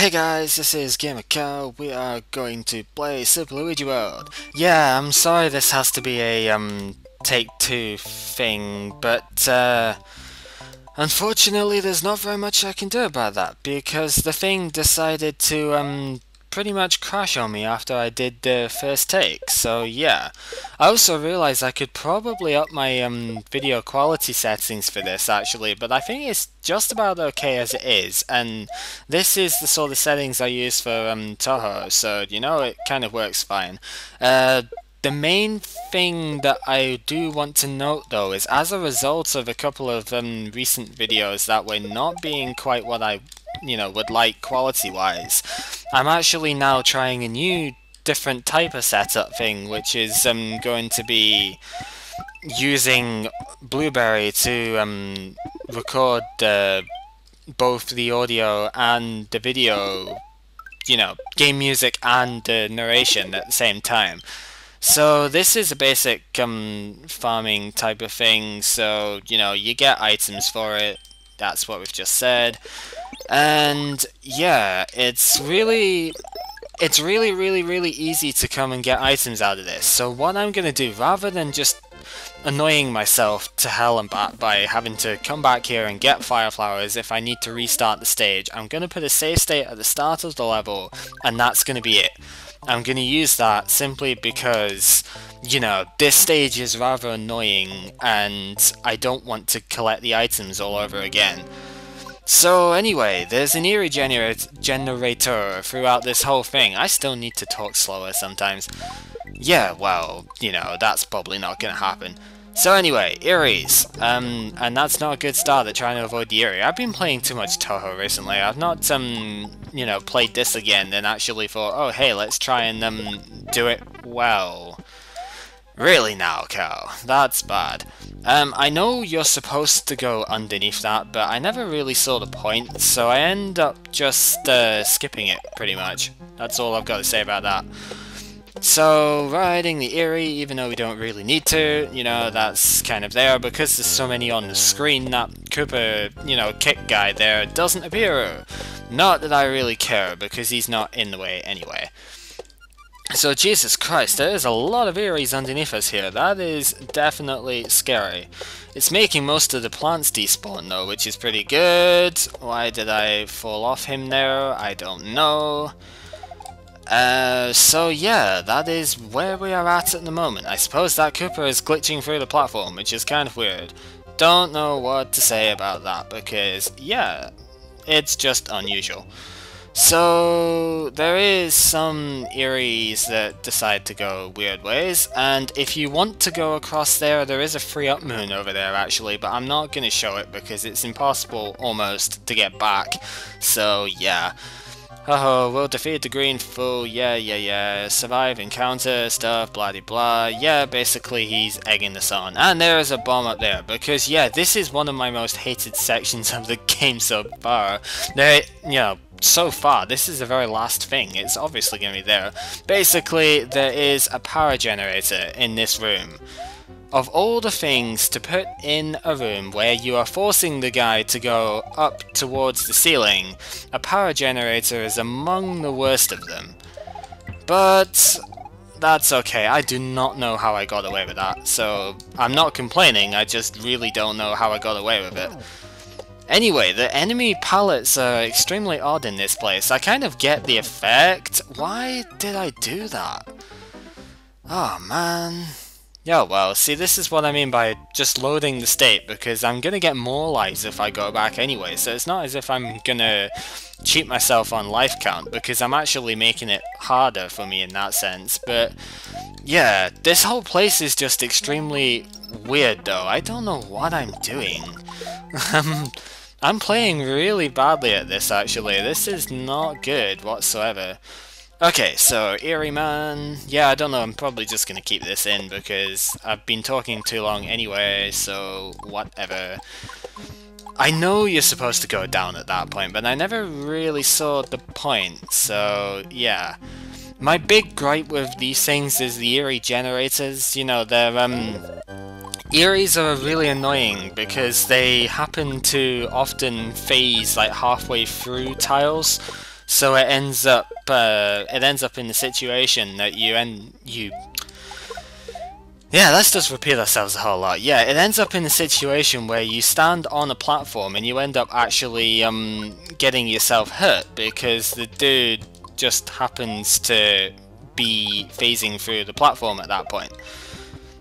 Hey guys, this is Gamer Cal. We are going to play Super Luigi World. Yeah, I'm sorry this has to be a um take two thing, but uh unfortunately there's not very much I can do about that because the thing decided to um pretty much crash on me after I did the first take, so yeah. I also realized I could probably up my um, video quality settings for this actually, but I think it's just about okay as it is, and this is the sort of settings I use for um, Touhou, so you know it kind of works fine. Uh, the main thing that I do want to note though is as a result of a couple of um, recent videos that were not being quite what I you know would like quality wise I'm actually now trying a new different type of setup thing which is um, going to be using Blueberry to um, record uh, both the audio and the video you know game music and the narration at the same time. So this is a basic um, farming type of thing. So you know you get items for it. That's what we've just said and yeah, it's really it's really, really, really easy to come and get items out of this. So what I'm going to do, rather than just annoying myself to hell and back by having to come back here and get fire flowers if I need to restart the stage, I'm going to put a save state at the start of the level, and that's going to be it. I'm going to use that simply because, you know, this stage is rather annoying, and I don't want to collect the items all over again. So anyway, there's an Eerie gener generator throughout this whole thing. I still need to talk slower sometimes. Yeah, well, you know, that's probably not gonna happen. So anyway, Eerie's, um, and that's not a good start at trying to avoid the Eerie. I've been playing too much Touhou recently. I've not, um, you know, played this again and actually thought, oh hey, let's try and, um, do it well. Really now, Cal, that's bad. Um, I know you're supposed to go underneath that, but I never really saw the point, so I end up just uh, skipping it, pretty much. That's all I've got to say about that. So, riding the Eerie, even though we don't really need to, you know, that's kind of there, because there's so many on the screen, that Koopa, you know, kick guy there doesn't appear. Not that I really care, because he's not in the way anyway. So Jesus Christ, there is a lot of Eeries underneath us here. That is definitely scary. It's making most of the plants despawn though, which is pretty good. Why did I fall off him there? I don't know. Uh, so yeah, that is where we are at at the moment. I suppose that Koopa is glitching through the platform, which is kind of weird. Don't know what to say about that, because yeah, it's just unusual. So there is some Eeries that decide to go weird ways, and if you want to go across there, there is a 3-up moon over there actually, but I'm not going to show it because it's impossible almost to get back. So yeah. Oh, we'll defeat the green fool, yeah, yeah, yeah, survive encounter, stuff, blah blah blah, yeah, basically he's egging us on. And there is a bomb up there, because yeah, this is one of my most hated sections of the game so far. They, you know, so far, this is the very last thing. It's obviously going to be there. Basically, there is a para generator in this room. Of all the things to put in a room where you are forcing the guy to go up towards the ceiling, a para generator is among the worst of them. But that's okay, I do not know how I got away with that, so I'm not complaining, I just really don't know how I got away with it. Anyway, the enemy palettes are extremely odd in this place. I kind of get the effect. Why did I do that? Oh man. Yeah, well, see, this is what I mean by just loading the state, because I'm gonna get more lives if I go back anyway, so it's not as if I'm gonna cheat myself on life count, because I'm actually making it harder for me in that sense, but yeah, this whole place is just extremely weird though. I don't know what I'm doing. Um, I'm playing really badly at this, actually. This is not good whatsoever. Okay, so Eerie Man. Yeah, I don't know, I'm probably just gonna keep this in because I've been talking too long anyway, so whatever. I know you're supposed to go down at that point, but I never really saw the point, so yeah. My big gripe with these things is the Eerie generators, you know, they're, um, Eeries are really annoying because they happen to often phase like halfway through tiles. So it ends up uh, it ends up in the situation that you end you yeah, let's just repeat ourselves a whole lot. Yeah, it ends up in a situation where you stand on a platform and you end up actually um, getting yourself hurt because the dude just happens to be phasing through the platform at that point.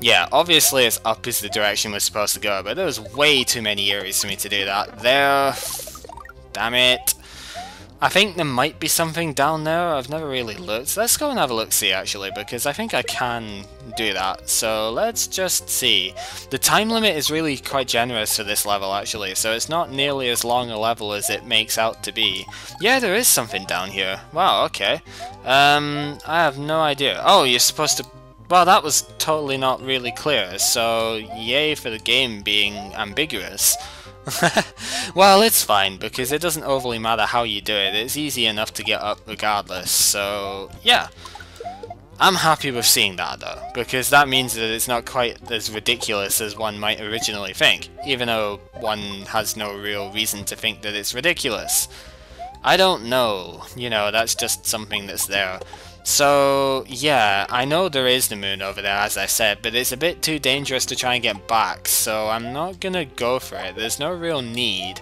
Yeah, obviously it's up is the direction we're supposed to go, but there was way too many areas for me to do that. There... Damn it. I think there might be something down there. I've never really looked. Let's go and have a look-see, actually, because I think I can do that. So let's just see. The time limit is really quite generous for this level, actually, so it's not nearly as long a level as it makes out to be. Yeah, there is something down here. Wow, okay. Um, I have no idea. Oh, you're supposed to... Well, that was totally not really clear, so yay for the game being ambiguous. well, it's fine, because it doesn't overly matter how you do it, it's easy enough to get up regardless, so yeah. I'm happy with seeing that though, because that means that it's not quite as ridiculous as one might originally think, even though one has no real reason to think that it's ridiculous. I don't know, you know, that's just something that's there. So, yeah, I know there is the moon over there, as I said, but it's a bit too dangerous to try and get back, so I'm not gonna go for it. There's no real need.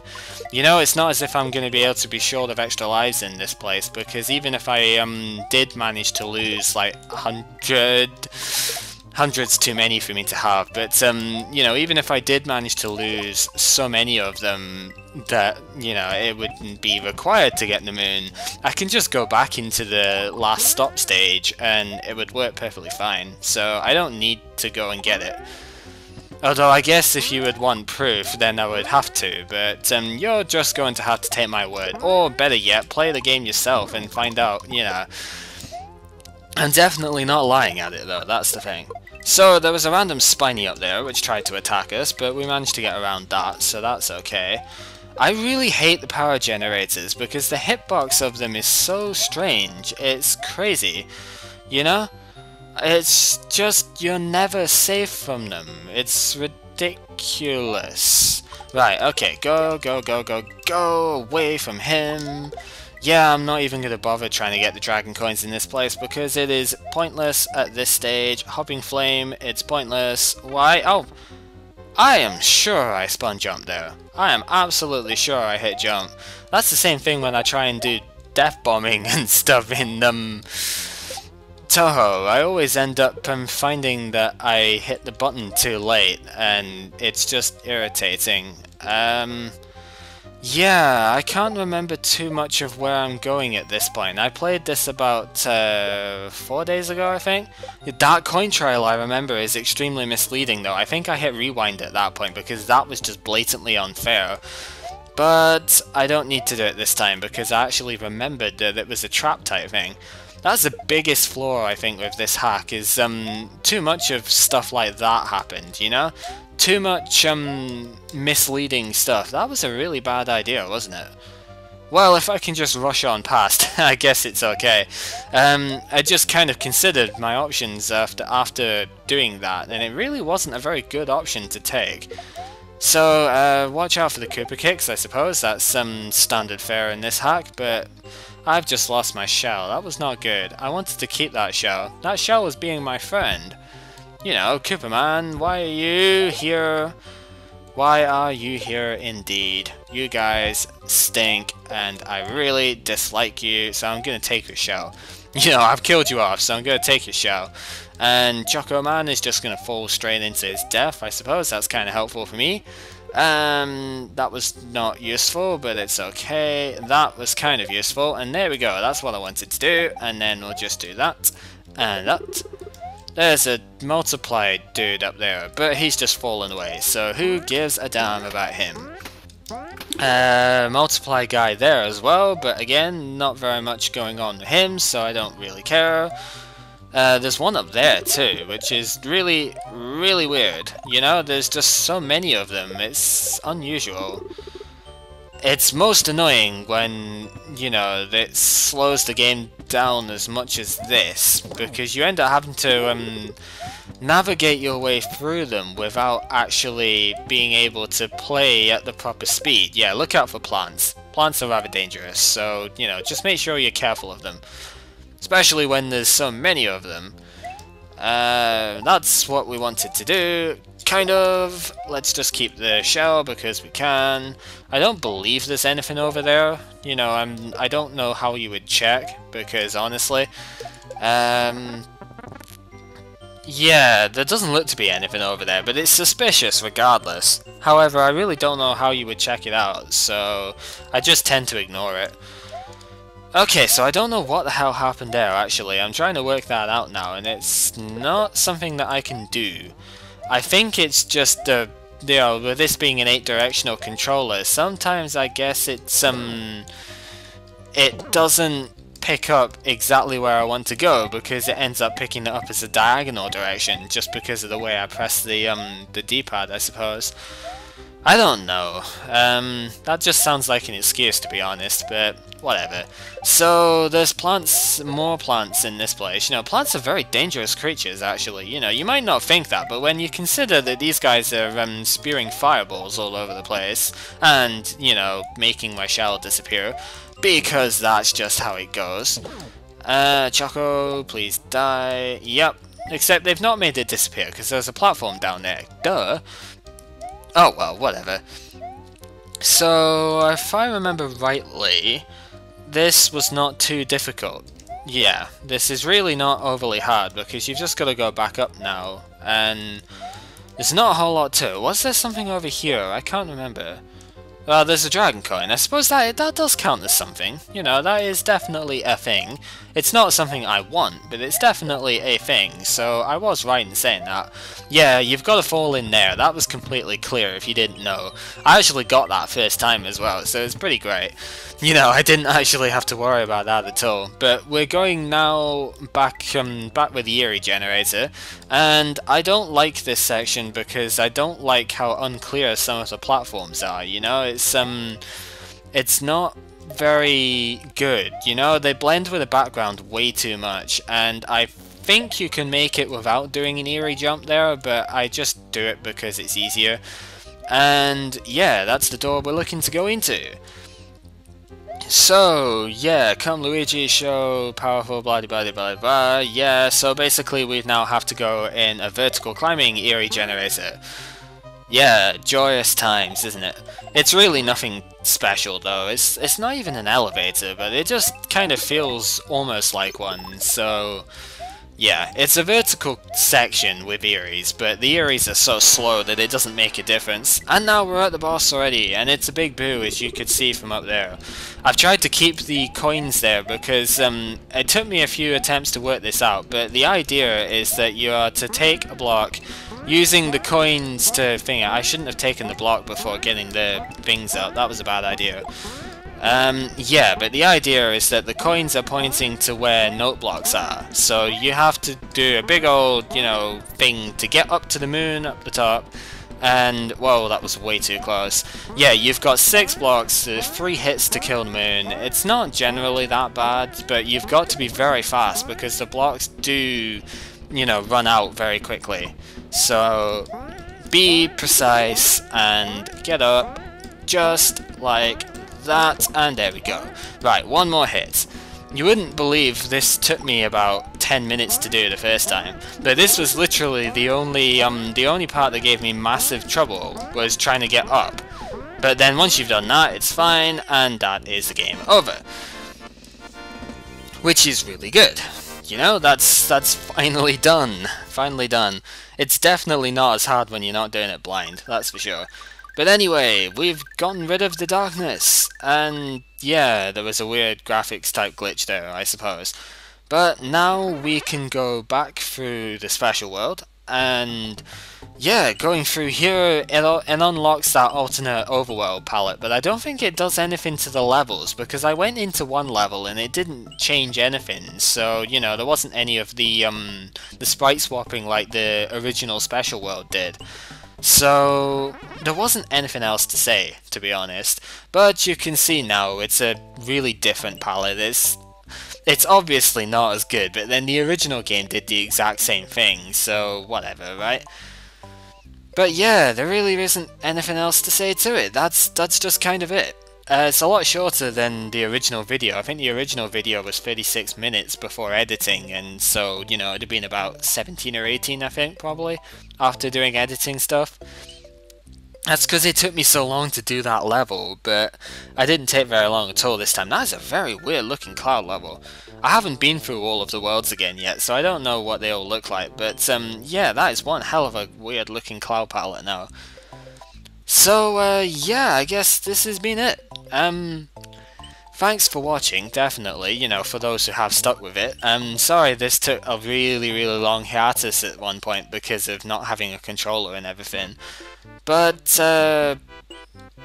You know, it's not as if I'm gonna be able to be short of extra lives in this place, because even if I um, did manage to lose, like, 100 hundreds too many for me to have, but um, you know, even if I did manage to lose so many of them that, you know, it wouldn't be required to get the moon, I can just go back into the last stop stage and it would work perfectly fine. So I don't need to go and get it. Although I guess if you would want proof, then I would have to, but um, you're just going to have to take my word. Or better yet, play the game yourself and find out, you know, I'm definitely not lying at it though, that's the thing. So there was a random spiny up there which tried to attack us, but we managed to get around that, so that's okay. I really hate the para generators because the hitbox of them is so strange, it's crazy, you know? It's just, you're never safe from them, it's ridiculous. Right, okay, go, go, go, go, go away from him. Yeah, I'm not even going to bother trying to get the dragon coins in this place because it is pointless at this stage. Hopping flame, it's pointless. Why? Oh, I am sure I spun jump there. I am absolutely sure I hit jump. That's the same thing when I try and do death bombing and stuff in um, Touhou. I always end up um, finding that I hit the button too late and it's just irritating. Um... Yeah, I can't remember too much of where I'm going at this point. I played this about uh, four days ago, I think. The Dark Coin Trial, I remember, is extremely misleading, though. I think I hit rewind at that point, because that was just blatantly unfair. But I don't need to do it this time, because I actually remembered that it was a trap type thing. That's the biggest flaw, I think, with this hack, is um, too much of stuff like that happened, you know? too much um, misleading stuff. That was a really bad idea, wasn't it? Well, if I can just rush on past, I guess it's okay. Um, I just kind of considered my options after after doing that, and it really wasn't a very good option to take. So, uh, watch out for the Koopa Kicks, I suppose. That's some um, standard fare in this hack, but I've just lost my shell. That was not good. I wanted to keep that shell. That shell was being my friend. You know, Koopa Man, why are you here? Why are you here indeed? You guys stink and I really dislike you, so I'm gonna take your shell. You know, I've killed you off, so I'm gonna take your shell. And Choco Man is just gonna fall straight into his death, I suppose. That's kind of helpful for me. Um, that was not useful, but it's okay. That was kind of useful, and there we go. That's what I wanted to do, and then we'll just do that, and that, there's a multiplied dude up there, but he's just fallen away, so who gives a damn about him? Uh, multiply guy there as well, but again, not very much going on with him, so I don't really care. Uh, there's one up there too, which is really, really weird. You know, there's just so many of them, it's unusual. It's most annoying when, you know, it slows the game down as much as this, because you end up having to um, navigate your way through them without actually being able to play at the proper speed. Yeah, look out for plants. Plants are rather dangerous, so, you know, just make sure you're careful of them. Especially when there's so many of them. Uh, that's what we wanted to do, kind of. Let's just keep the shell because we can. I don't believe there's anything over there. You know, I'm. I don't know how you would check because honestly, um, yeah, there doesn't look to be anything over there, but it's suspicious regardless. However, I really don't know how you would check it out, so I just tend to ignore it. Okay, so I don't know what the hell happened there, actually. I'm trying to work that out now, and it's not something that I can do. I think it's just, uh, you know, with this being an 8-directional controller, sometimes I guess it's, um... It doesn't pick up exactly where I want to go because it ends up picking it up as a diagonal direction just because of the way I press the um the D-pad I suppose. I don't know. Um, that just sounds like an excuse to be honest, but whatever. So there's plants, more plants in this place. You know, plants are very dangerous creatures actually. You know, you might not think that, but when you consider that these guys are um, spewing fireballs all over the place and, you know, making my shell disappear, because that's just how it goes. Uh, Choco, please die. Yep. Except they've not made it disappear, because there's a platform down there. Duh. Oh, well, whatever. So, if I remember rightly, this was not too difficult. Yeah, this is really not overly hard, because you've just got to go back up now, and there's not a whole lot to. Was there something over here? I can't remember. Well, there's a dragon coin. I suppose that that does count as something. You know, that is definitely a thing. It's not something I want, but it's definitely a thing, so I was right in saying that. Yeah, you've got to fall in there. That was completely clear if you didn't know. I actually got that first time as well, so it's pretty great. You know, I didn't actually have to worry about that at all. But we're going now back um, back with the Eerie generator, and I don't like this section because I don't like how unclear some of the platforms are, you know? It's, um... It's not very good. You know, they blend with the background way too much, and I think you can make it without doing an eerie jump there, but I just do it because it's easier. And yeah, that's the door we're looking to go into. So, yeah, come Luigi, show, powerful, blah blah blah blah Yeah, so basically we now have to go in a vertical climbing eerie generator. Yeah, joyous times, isn't it? It's really nothing special though, it's, it's not even an elevator, but it just kind of feels almost like one, so... Yeah, it's a vertical section with Eerie's, but the Eerie's are so slow that it doesn't make a difference. And now we're at the boss already, and it's a big boo as you could see from up there. I've tried to keep the coins there because um, it took me a few attempts to work this out, but the idea is that you are to take a block using the coins to thing I shouldn't have taken the block before getting the things out, that was a bad idea. Um, yeah, but the idea is that the coins are pointing to where note blocks are, so you have to do a big old, you know, thing to get up to the moon, up the top, and, whoa, that was way too close. Yeah, you've got six blocks, uh, three hits to kill the moon. It's not generally that bad, but you've got to be very fast because the blocks do, you know, run out very quickly. So, be precise and get up just like that, and there we go. Right, one more hit. You wouldn't believe this took me about 10 minutes to do the first time, but this was literally the only um, the only part that gave me massive trouble was trying to get up. But then once you've done that, it's fine, and that is the game over. Which is really good. You know, that's that's finally done. Finally done. It's definitely not as hard when you're not doing it blind, that's for sure. But anyway, we've gotten rid of the darkness, and yeah, there was a weird graphics type glitch there, I suppose. But now we can go back through the special world, and yeah, going through here, it, it unlocks that alternate overworld palette, but I don't think it does anything to the levels, because I went into one level and it didn't change anything, so, you know, there wasn't any of the, um, the sprite swapping like the original special world did. So, there wasn't anything else to say, to be honest, but you can see now it's a really different palette. It's, it's obviously not as good, but then the original game did the exact same thing, so whatever, right? But yeah, there really isn't anything else to say to it. That's that's just kind of it. Uh, it's a lot shorter than the original video. I think the original video was 36 minutes before editing, and so, you know, it'd have been about 17 or 18, I think, probably, after doing editing stuff. That's because it took me so long to do that level, but I didn't take very long at all this time. That is a very weird looking cloud level. I haven't been through all of the worlds again yet, so I don't know what they all look like, but um, yeah, that is one hell of a weird looking cloud palette now. So, uh, yeah, I guess this has been it. Um, thanks for watching, definitely, you know, for those who have stuck with it. Um, sorry this took a really, really long hiatus at one point because of not having a controller and everything. But, uh,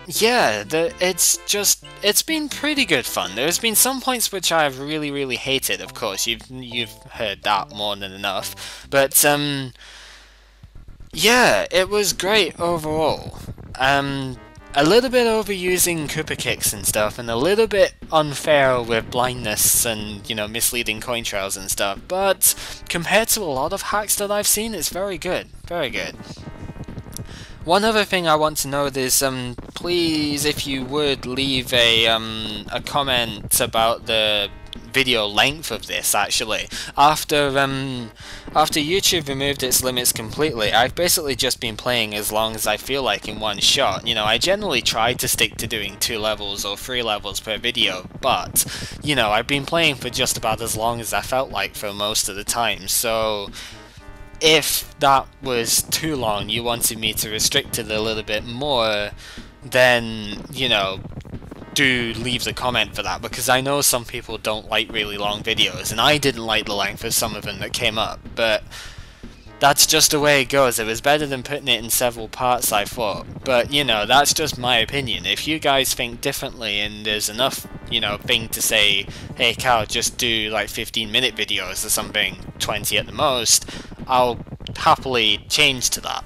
yeah, the, it's just, it's been pretty good fun. There's been some points which I've really, really hated, of course, you've, you've heard that more than enough. But, um, yeah, it was great overall. Um, a little bit overusing Koopa kicks and stuff, and a little bit unfair with blindness and, you know, misleading coin trails and stuff, but compared to a lot of hacks that I've seen, it's very good. Very good. One other thing I want to note is, um, please, if you would, leave a, um, a comment about the video length of this actually. After um, after YouTube removed its limits completely, I've basically just been playing as long as I feel like in one shot. You know, I generally try to stick to doing two levels or three levels per video, but, you know, I've been playing for just about as long as I felt like for most of the time, so if that was too long, you wanted me to restrict it a little bit more, then, you know, do leave the comment for that because I know some people don't like really long videos and I didn't like the length of some of them that came up but that's just the way it goes. It was better than putting it in several parts I thought but you know that's just my opinion. If you guys think differently and there's enough you know thing to say hey Cal just do like 15 minute videos or something 20 at the most I'll happily change to that.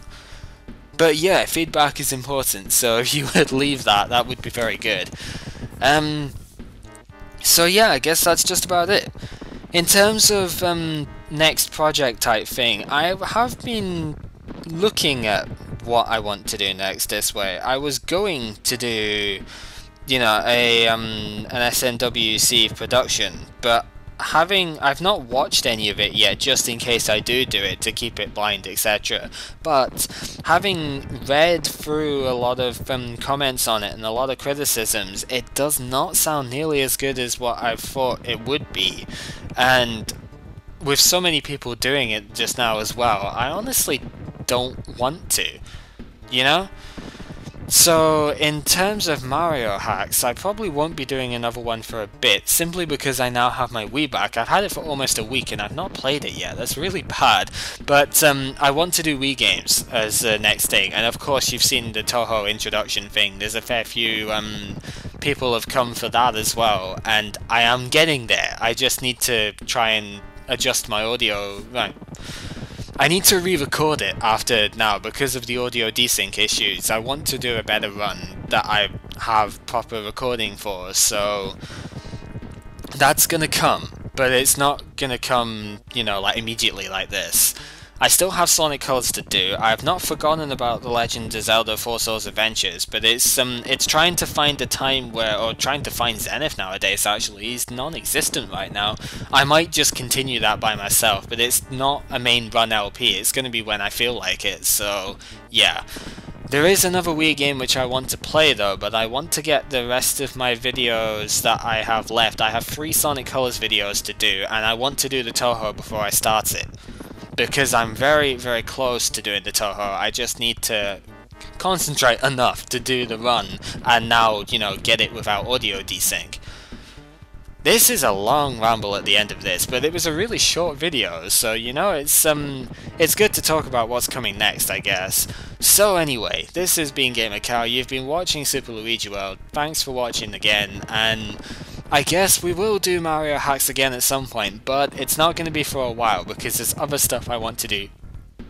But yeah, feedback is important, so if you would leave that, that would be very good. Um, so yeah, I guess that's just about it. In terms of um, next project type thing, I have been looking at what I want to do next this way. I was going to do, you know, a um, an SMWC production, but having I've not watched any of it yet just in case I do do it to keep it blind etc but having read through a lot of um, comments on it and a lot of criticisms it does not sound nearly as good as what I thought it would be. And with so many people doing it just now as well I honestly don't want to you know so, in terms of Mario hacks, I probably won't be doing another one for a bit, simply because I now have my Wii back. I've had it for almost a week and I've not played it yet, that's really bad. But um, I want to do Wii games as the next thing, and of course you've seen the Touhou introduction thing, there's a fair few um, people have come for that as well, and I am getting there. I just need to try and adjust my audio. Right. I need to re-record it after now because of the audio desync issues. I want to do a better run that I have proper recording for, so that's gonna come, but it's not gonna come, you know, like immediately like this. I still have Sonic Colors to do. I have not forgotten about The Legend of Zelda Four Swords Adventures, but it's um it's trying to find a time where or trying to find Zenith nowadays actually. He's non-existent right now. I might just continue that by myself, but it's not a main run LP. It's going to be when I feel like it. So, yeah. There is another Wii game which I want to play though, but I want to get the rest of my videos that I have left. I have three Sonic Colors videos to do, and I want to do the Touhou before I start it because I'm very, very close to doing the Touhou, I just need to concentrate enough to do the run and now, you know, get it without audio desync. This is a long ramble at the end of this, but it was a really short video, so you know, it's um it's good to talk about what's coming next, I guess. So anyway, this has been Gamer Cal, you've been watching Super Luigi World, thanks for watching again, and I guess we will do Mario hacks again at some point, but it's not going to be for a while because there's other stuff I want to do,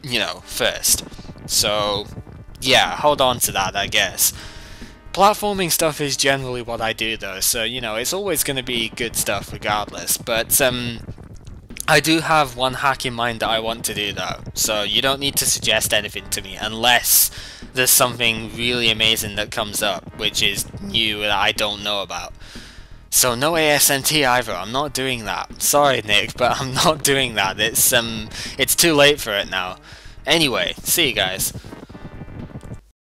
you know, first. So, yeah, hold on to that, I guess. Platforming stuff is generally what I do though, so, you know, it's always going to be good stuff regardless, but, um, I do have one hack in mind that I want to do though, so you don't need to suggest anything to me unless there's something really amazing that comes up, which is new that I don't know about. So no ASMT either, I'm not doing that. Sorry Nick, but I'm not doing that. It's um it's too late for it now. Anyway, see you guys.